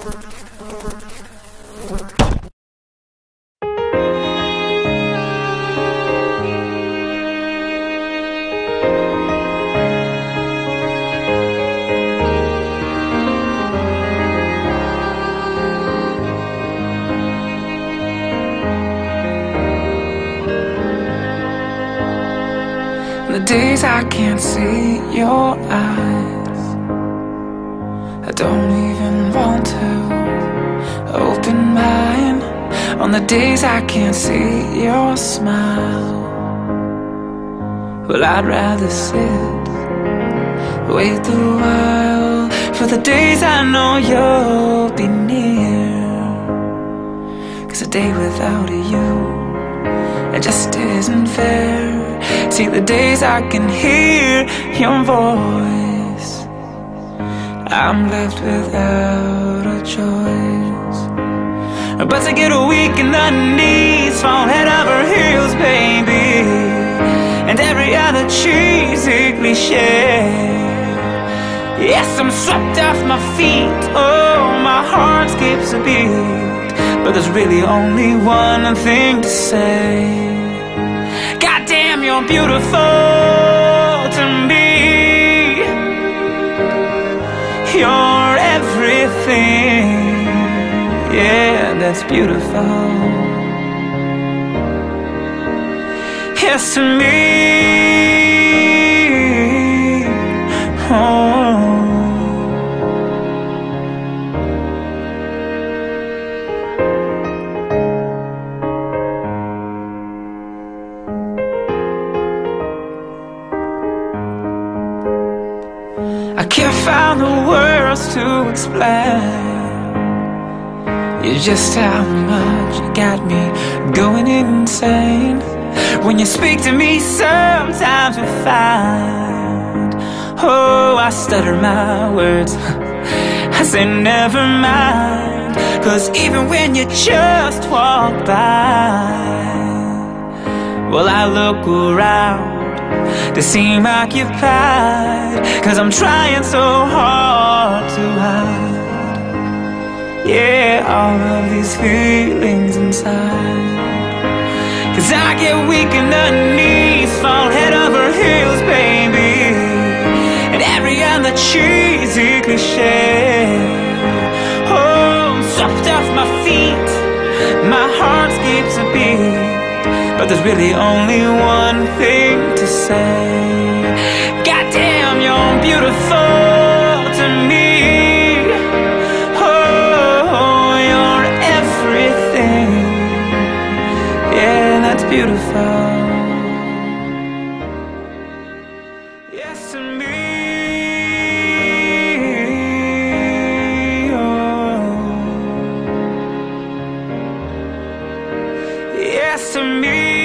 The days I can't see your eyes I don't even want to open mine On the days I can't see your smile. Well, I'd rather sit Wait a while For the days I know you'll be near. Cause a day without you It just isn't fair. See the days I can hear your voice I'm um, left without a choice. But to get a weak in the knees Fall head over heels, baby. And every other cheesy cliche Yes, I'm swept off my feet. Oh, my heart skips a beat. But there's really only one thing to say. Goddamn, you're beautiful everything. Yeah, that's beautiful. Yes, to me. Can't find the words to explain. You just how much you got me going insane. When you speak to me sometimes we find Oh, I stutter my words. I say never mind Cause even when you just walk by Well, I look around to seem occupied Cause I'm trying so hard to hide. Yeah, all of these feelings inside. Cause I get weak in the knees Fall head over heels, baby. And every other cheesy cliche Oh, swept off my feet. My heart skips a beat. But there's really only one thing me.